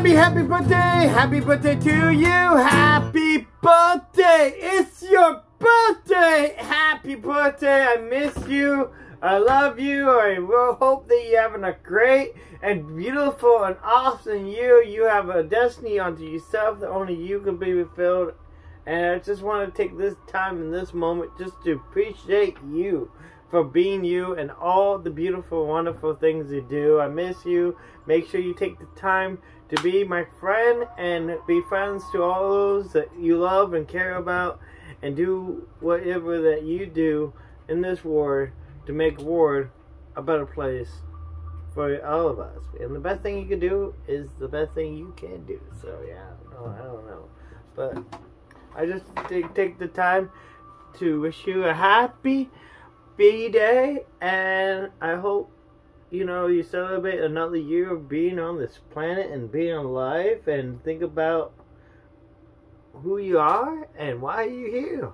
Happy, happy birthday! Happy birthday to you! Happy birthday! It's your birthday! Happy birthday! I miss you. I love you. I will hope that you're having a great and beautiful and awesome year. You have a destiny unto yourself that only you can be fulfilled. And I just want to take this time in this moment just to appreciate you for being you and all the beautiful, wonderful things you do. I miss you. Make sure you take the time to be my friend and be friends to all those that you love and care about and do whatever that you do in this world to make Ward a better place for all of us. And the best thing you can do is the best thing you can do. So yeah, I don't know. But I just take the time to wish you a happy B-Day and I hope you know you celebrate another year of being on this planet and being alive and think about who you are and why you're here.